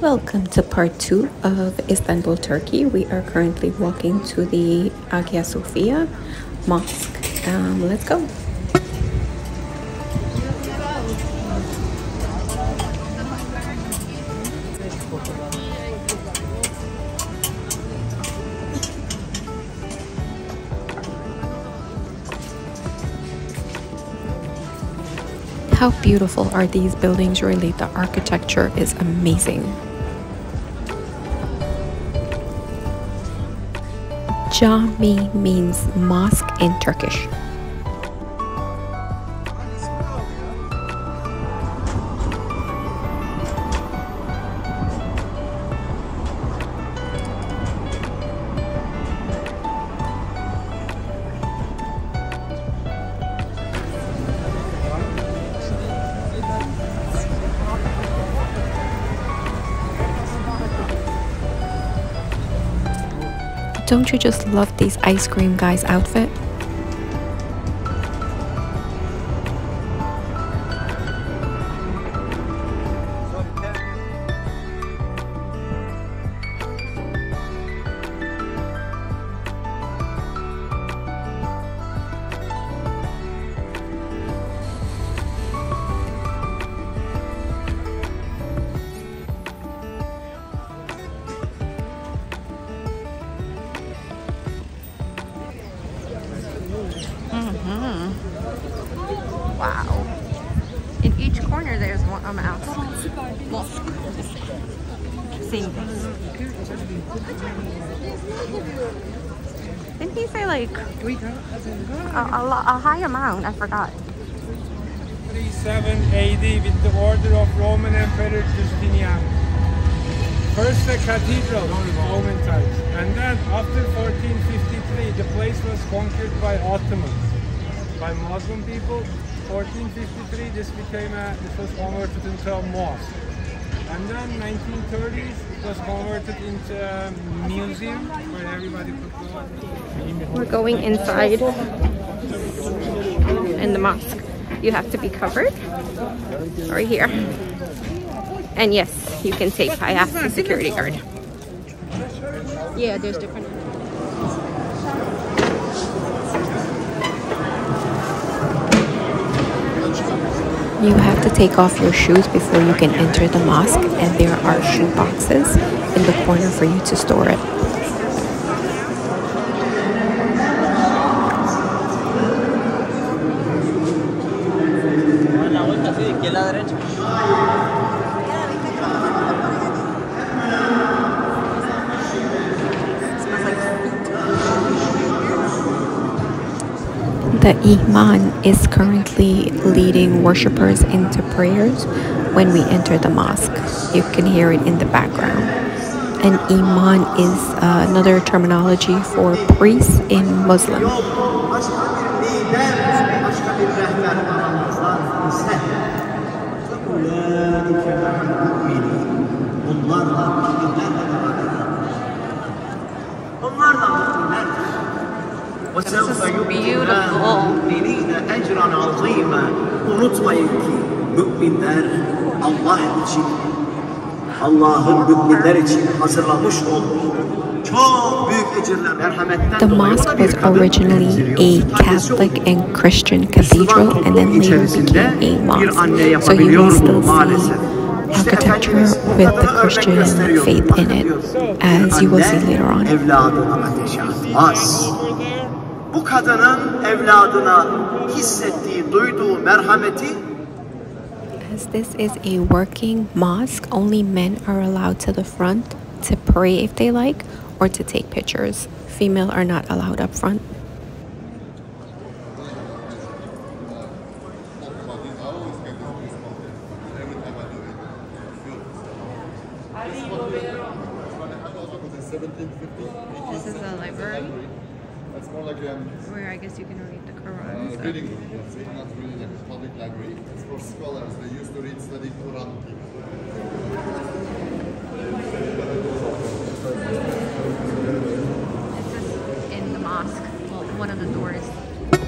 Welcome to part two of Istanbul, Turkey. We are currently walking to the Hagia Sophia Mosque. Um, let's go. How beautiful are these buildings, really? The architecture is amazing. Cami means mosque in Turkish. Don't you just love these ice cream guys outfit? Like a, a, a high amount? I forgot. 37 AD with the order of Roman Emperor Justinian. First a cathedral, Roman times, and then after 1453 the place was conquered by Ottomans, by Muslim people. 1453 this became a, this was converted into a mosque. And then 1930s it was converted into a museum where everybody could go. We're going inside in the mosque. You have to be covered right here. And yes, you can take. I asked the security guard. Yeah, there's different. You have to take off your shoes before you can enter the mosque, and there are shoe boxes in the corner for you to store it. Imam is currently leading worshippers into prayers when we enter the mosque. You can hear it in the background. And Iman is uh, another terminology for priest in Muslim. The mosque was originally a Catholic and Christian cathedral and then later became a mosque. So you can still see architecture with the Christian faith in it, as you will see later on. Bu kadının evladına hissettiği, duyduğu merhameti As this is a working mosque, only men are allowed to the front to pray if they like or to take pictures. Female are not allowed up front. This is a library It's more like um, where I guess you can read the Quran. uh, and stuff. reading room. It's not really like a public library. It's for scholars. They used to read, study Quran. This is in the mosque. Well, one of the doors. To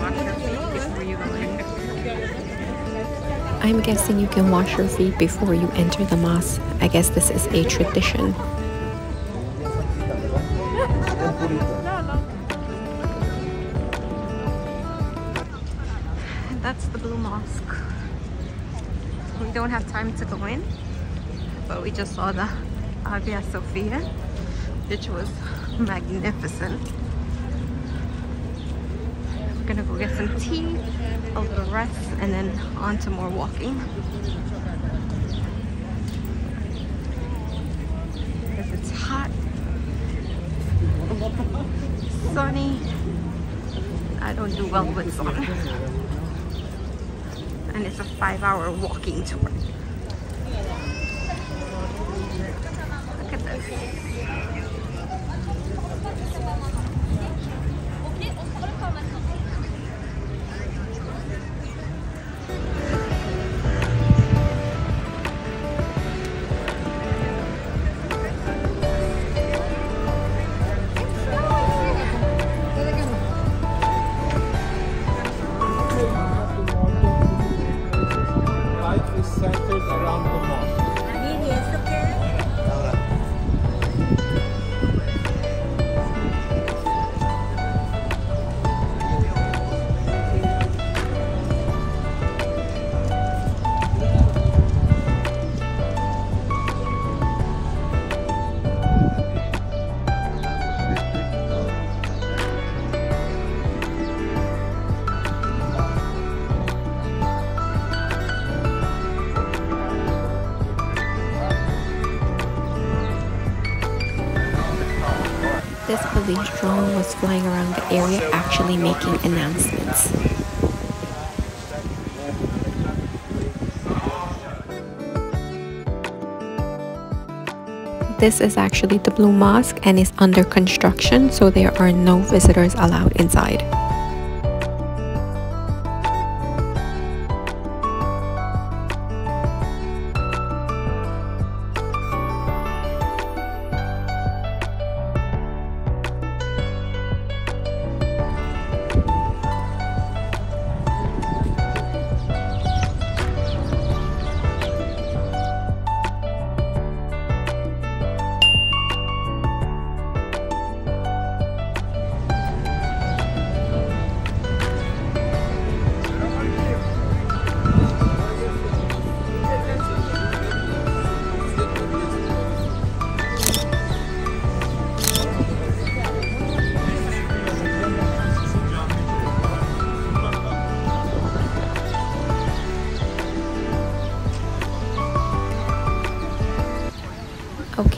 wash your feet before you go in. I'm guessing you can wash your feet before you enter the mosque. I guess this is a tradition. Time to go in, but we just saw the Hagia Sophia, which was magnificent. We're gonna go get some tea, a little rest, and then on to more walking. Because it's hot, sunny. I don't do well with sun. And it's a five hour walking tour. Thank you. Police drone was flying around the area, actually making announcements. This is actually the Blue Mosque and is under construction, so there are no visitors allowed inside.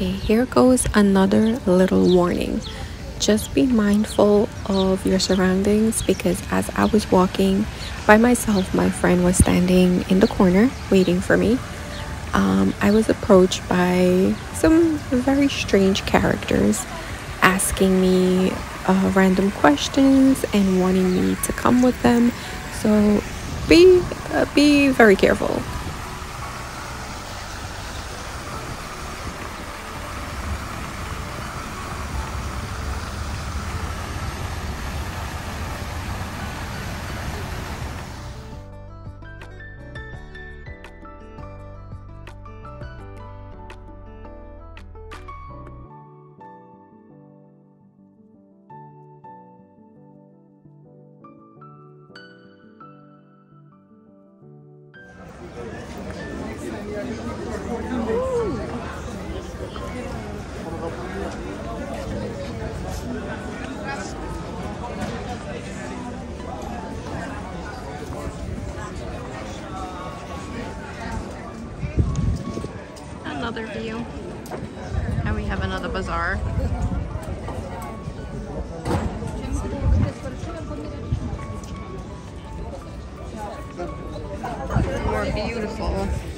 Okay, here goes another little warning. Just be mindful of your surroundings because as I was walking by myself, my friend was standing in the corner waiting for me. Um, I was approached by some very strange characters asking me uh, random questions and wanting me to come with them. So be uh, be very careful. Another view. And we have another bazaar. More beautiful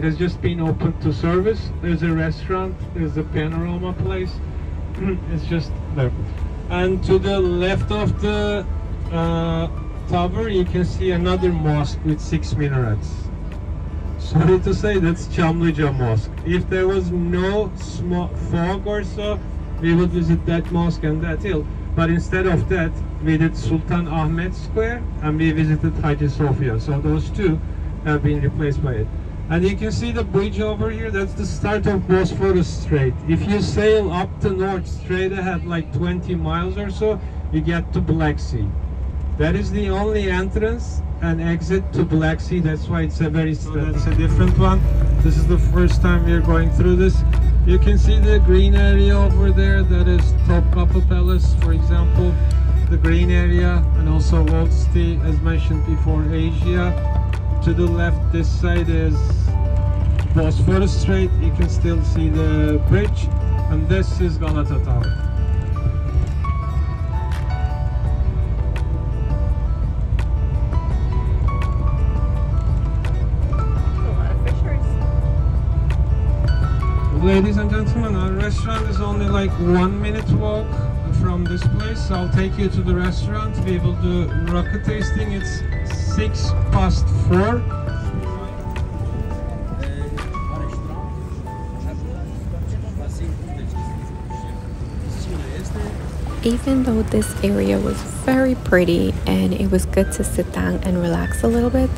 It has just been opened to service. There's a restaurant. There's a panorama place. it's just there. And to the left of the uh, tower, you can see another mosque with six minarets. Sorry to say, that's Çamlıca Mosque. If there was no fog or so, we would visit that mosque and that hill. But instead of that, we did Sultan Ahmed Square and we visited Hagia Sophia. So those two have been replaced by it. And you can see the bridge over here, that's the start of Bosphorus Strait. If you sail up the north straight ahead like 20 miles or so, you get to Black Sea. That is the only entrance and exit to Black Sea. That's why it's a very so that's a different one. This is the first time we are going through this. You can see the green area over there. That is Topkapı Palace, for example. The green area and also Volsti, as mentioned before, Asia. To the left, this side is Bosphorus Strait. You can still see the bridge. And this is Galata Tower. Ladies and gentlemen, our restaurant is only like one minute walk from this place. I'll take you to the restaurant. We will do rocket tasting. It's six past four. Even though this area was very pretty and it was good to sit down and relax a little bit,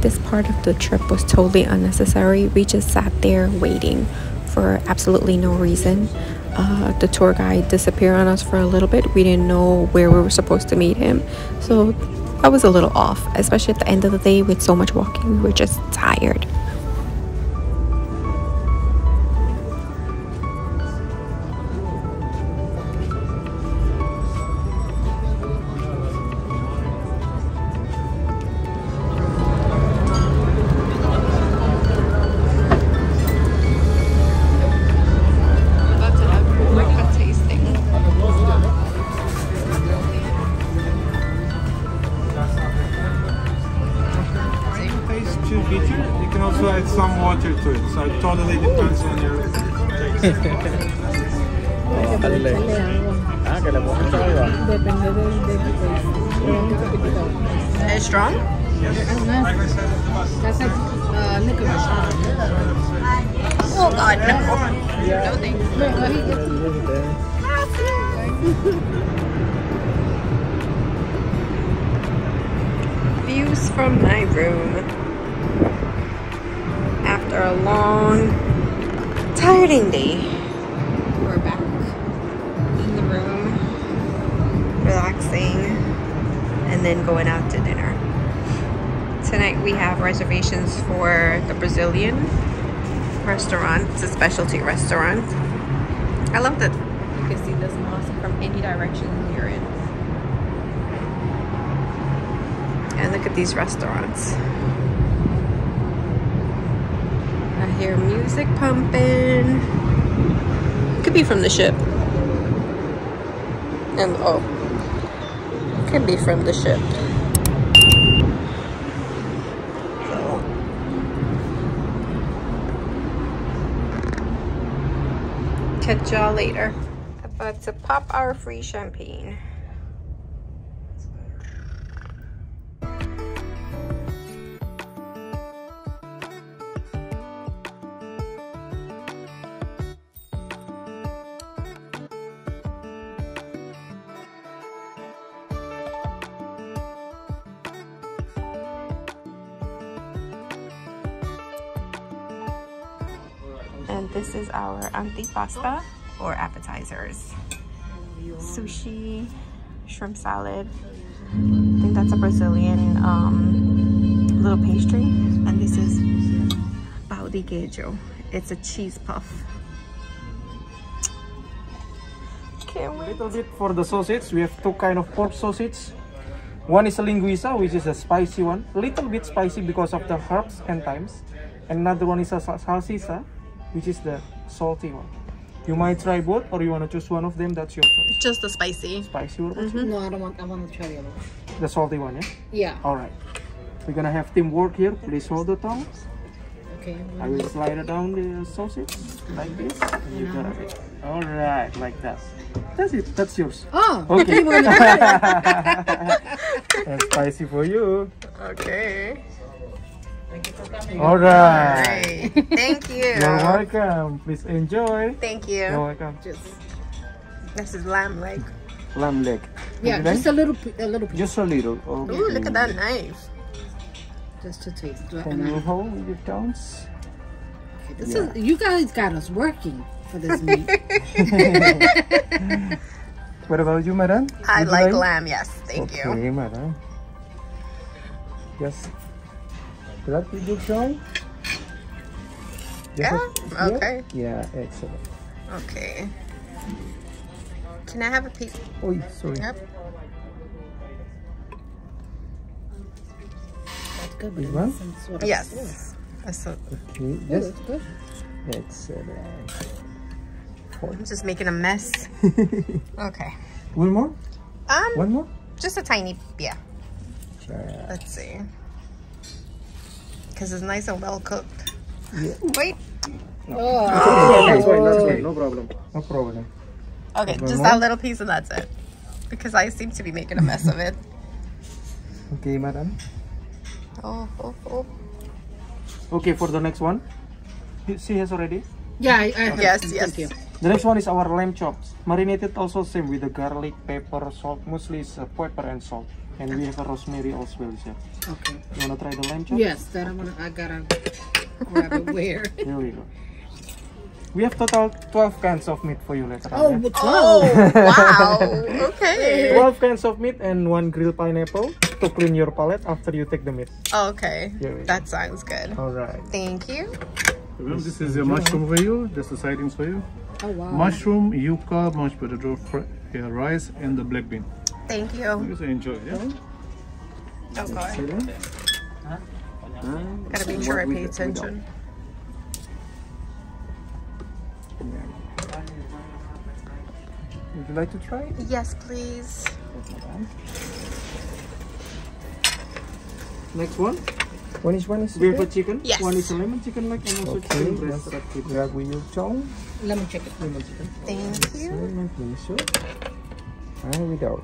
this part of the trip was totally unnecessary. We just sat there waiting for absolutely no reason. Uh, the tour guide disappeared on us for a little bit. We didn't know where we were supposed to meet him. So that was a little off, especially at the end of the day with so much walking. We were just tired. Views from my room. After a long, tiring day, we're back in the room, relaxing, and then going out to dinner. Tonight we have reservations for the Brazilian restaurant. It's a specialty restaurant. I love that you can see this mosque from any direction you're in. And look at these restaurants. I hear music pumping. Could be from the ship. And oh, could be from the ship. So catch y'all later. About to pop our free champagne. And this is our antipasta or appetizers. Sushi, shrimp salad. I think that's a Brazilian um, little pastry. And this is pão de queijo. It's a cheese puff. Can't wait. little bit for the sausage. We have two kind of pork sausage. One is a linguiça, which is a spicy one, a little bit spicy because of the herbs and thymes. And another one is a sa- salsiccia, which is the salty one. You might try both, or you want to choose one of them. That's your choice. Just the spicy. Spicy or what? Mm-hmm. No, I don't want. I want to try the other one. the salty one, yeah. Yeah. All right. We're gonna have teamwork here. Please hold the tongue. Okay. I will slide it down the sausage like this. And you got it. All right, like that. That's it. That's yours. Oh, Okay. you want to That's spicy for you. Okay. All right. Great. Thank you. You're welcome. Please enjoy. Thank you. You're welcome. Just, This is lamb leg. Lamb leg. yeah, Okay. just a little, pi- a little, piece, Just a little. Okay. Ooh, look at that knife. just to taste. Can And you I- hold with your tongues? This is you guys got us working for this meat. What about you, madam? I Would you like lamb, yes. Thank you. Okay, madam. Yes. That with your tongue? Just Yeah, okay. Yeah, excellent. Okay. Can I have a piece? Oh, sorry. Yep. That's good. but This one? has some sort of sauce. Yes. That's a, Okay, Oh, yes. that's good. Excellent. I'm just making a mess. Okay. One more? Um, One more? just a tiny, yeah. Yeah. Let's see. Because it's nice and well cooked. Yeah. Wait. Oh, That's fine, that's fine. No problem. No problem. Okay, One just more? that little piece and that's it. Because I seem to be making a mess of it. Okay, madam. Oh, oh, oh. Okay, for the next one. She has already. yeah, I, I have Yes, some. yes. Thank you. The next one is our lamb chops. Marinated also same with the garlic, pepper, salt. Mostly is uh, pepper and salt. And we have a rosemary as well, chef. Okay. You wanna try the lamb chops? Yes, that I'm gonna. I gotta grab it where. Here we go. We have total 12 cans of meat for you later Oh, on. with Oh, 12. wow. Okay. 12 cans of meat and one grilled pineapple to clean your palate after you take the meat. Okay. Here go. That sounds good. Alright. Thank you. Well, this is your mushroom for you. That's the sidings for you. Oh wow. Mushroom, yuca, mashed potato, fr- yeah, rice, and the black bean. Thank you. You can enjoy. Yeah. Oh, God. Gotta make sure I pay attention. Would you like to try it? Yes, please. Next one. One is one is beef chicken. Yes. One is a lemon chicken leg and also chicken breast wrapped with grab with your tongue. Lemon chicken. Lemon chicken. Thank you. Lemon please. And without.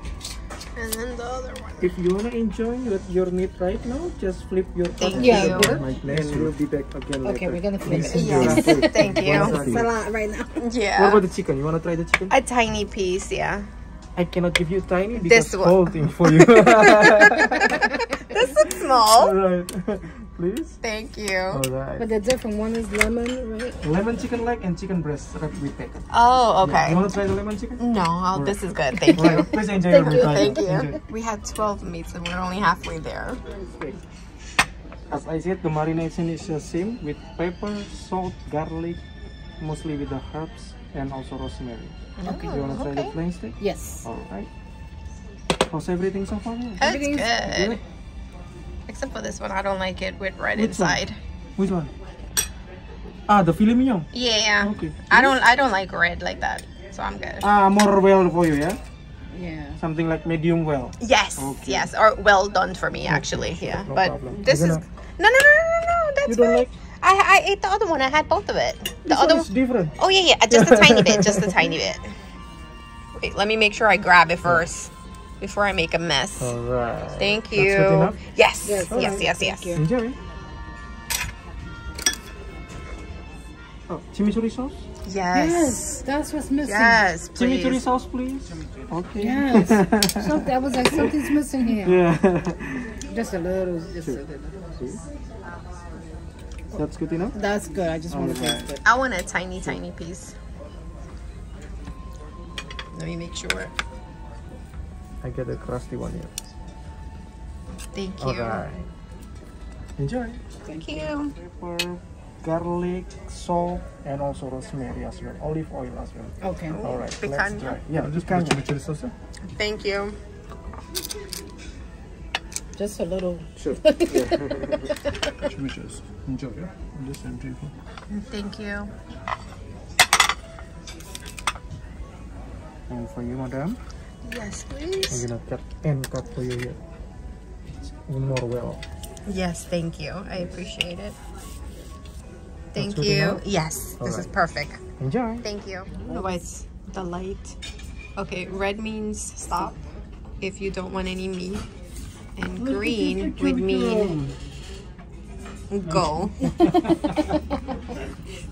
And then the other one. If you wanna enjoy with your meat right now, just flip your Thank pot you. to the bottom and we'll be back again Okay, later. we're gonna flip Please it. Yes. Thank you. One second. Salad right now. Yeah. What about the chicken? You wanna try the chicken? A tiny piece, yeah. I cannot give you tiny This because one. whole thing for you. This looks small. Alright. Please. Thank you. Alright. But they're different. One is lemon, right? Lemon chicken leg and chicken breast wrapped with bacon. Oh, okay. You wanna try the lemon chicken? No, I'll, this is good. Thank you. Alright, please enjoy your meat. Thank Enjoy. you. We had 12 meats and we're only halfway there. As I said, the marination is the same with pepper, salt, garlic, mostly with the herbs and also rosemary. Oh, okay. You wanna try the okay. plain steak? Yes. Alright. How's everything so far? That's Everything's good. Except for this one, I don't like it with red Which one? inside. Which one? Ah, the filet mignon. Yeah. Okay. I don't I don't like red like that. So I'm good. Ah, more well for you, yeah? Yeah. Something like medium well. Yes, Okay. yes, or well done for me actually. Yeah, no but problem. this You're is gonna- no, no, no, no, no, no. That's You don't fine. like? I I ate the other one. I had both of it. The This other one one. different. Oh yeah, yeah, just a tiny bit, just a tiny bit. Wait, let me make sure I grab it first before I make a mess. Alright. Thank That's you. good enough? Yes, Yes, yes, alright, yes, yes. Enjoy. Oh, chimichurri sauce? Yes. Yes, that's what's missing. Yes, Chimichurri sauce, please. Okay. Yes. so that was like something's missing here. Yeah. Just a little. Just a little. That's good enough. That's good. I just want to taste it. I want a tiny, tiny piece. Let me make sure. I get a crusty one here. Thank you. Alright. Enjoy. Thank you. Pepper, garlic, salt, and also rosemary as well. Olive oil as well. Okay. Alright, let's try. Yeah, Just put the picanha. chimichurri sauce. Thank you. Just a little. Sure. Chimichurri. Enjoy. Yeah. Just empty. Thank you. And for you, madam, Yes, please. I'm gonna cut and cut for you here. One more well. Yes, thank you. I appreciate it. Thank good you. enough? Yes, this is perfect. Enjoy. Thank you. Otherwise, the light. Okay, red means stop if you don't want any meat, and green would mean go.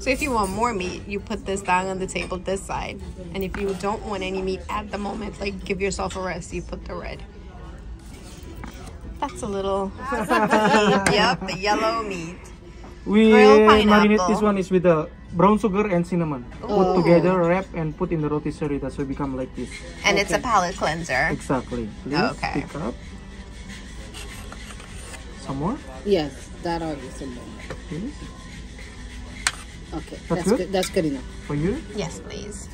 so if you want more meat, you put this down on the table this side, and if you don't want any meat at the moment, like give yourself a rest, you put the red. That's a little. yep, the yellow meat. We marinate this one is with the brown sugar and cinnamon. Put together, wrap, and put in the rotisserie. That will become like this. And it's a palate cleanser. Exactly. Please Okay. pick up. Some more. Yes, that are some more. Please. Okay, That's that's good? good. That's good enough. For you. Yes, please.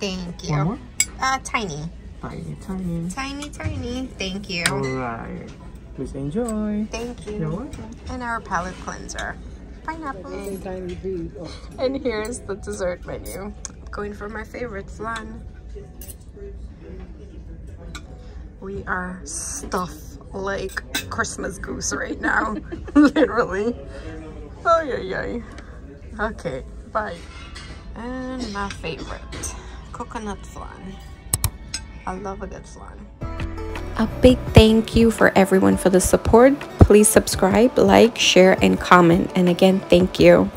Thank you. One you. more. Uh, tiny. Tiny, tiny. Tiny, tiny. Thank you. Alright. Please enjoy. Thank You're welcome. And our palate cleanser. Pineapple. Tiny bit of And here's the dessert menu. Going for my favorite flan. We are stuffed like Christmas goose right now. Literally. Oh yeah, yeah. Okay, bye. And my favorite, coconut flan. I love a good flan. A big thank you for everyone for the support. Please subscribe, like, share, and comment. And again, thank you.